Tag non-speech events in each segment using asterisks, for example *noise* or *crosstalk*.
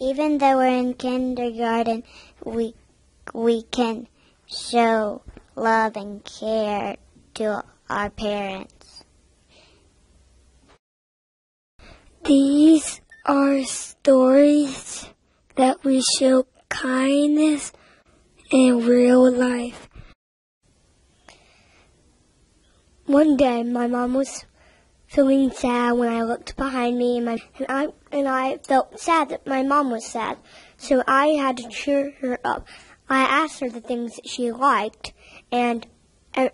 Even though we're in kindergarten, we we can show love and care to our parents. These are stories that we show kindness in real life. One day, my mom was feeling sad when I looked behind me, and, my, and I and I felt sad that my mom was sad. So I had to cheer her up. I asked her the things that she liked, and and,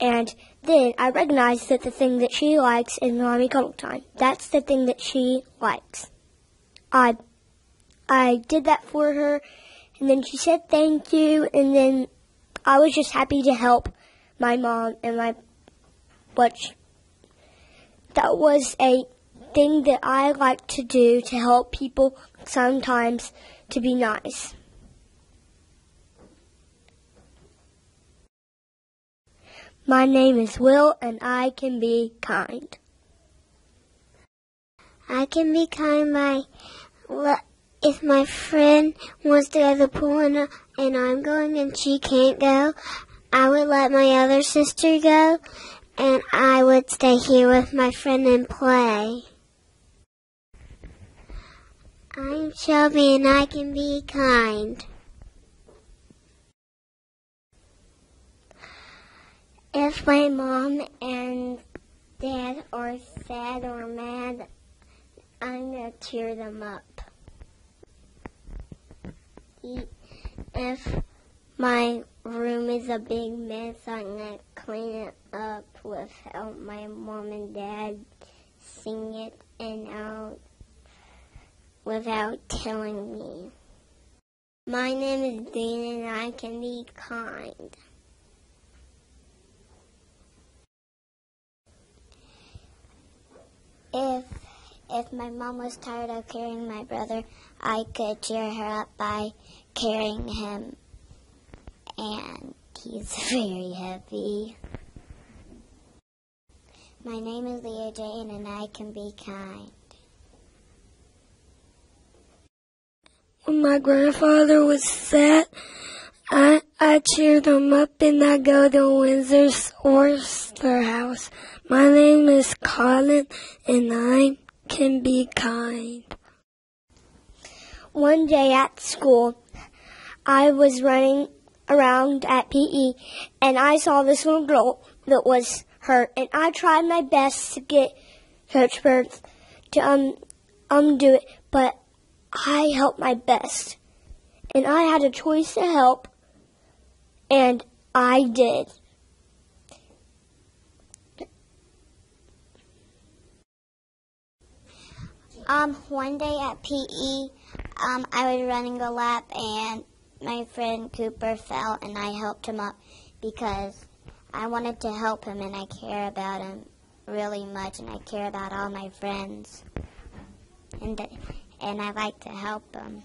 and then I recognized that the thing that she likes is mommy cuddle time. That's the thing that she likes. I I did that for her, and then she said thank you, and then I was just happy to help my mom and my but that was a thing that I like to do to help people sometimes to be nice. My name is Will and I can be kind. I can be kind by if my friend wants to go to the pool and, and I'm going and she can't go, I would let my other sister go and I would stay here with my friend and play. I'm Shelby and I can be kind. If my mom and dad are sad or mad, I'm going to cheer them up. If my room is a big mess, I'm going to clean it up without my mom and dad seeing it and out without telling me. My name is Dean and I can be kind. If if my mom was tired of carrying my brother, I could cheer her up by carrying him and he's *laughs* very happy. My name is Leah Jane and I can be kind. When my grandfather was sad, I, I cheered him up and I go to Windsor's Oyster House. My name is Colin and I can be kind. One day at school, I was running around at PE and I saw this little girl that was hurt and I tried my best to get Coach Burns to um undo it, but I helped my best. And I had a choice to help and I did. Um, one day at PE, um, I was running a lap and my friend Cooper fell and I helped him up because I wanted to help him and I care about him really much and I care about all my friends and and I like to help them.